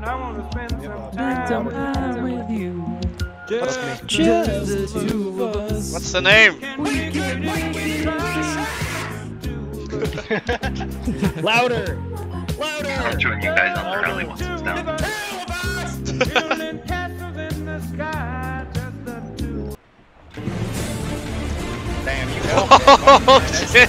and I wanna spend some time with you. Just, Just the two of us. What's the name? we can Louder! I'm Louder! joining you guys on the rally once it's down. Damn, you Oh, helped it. shit.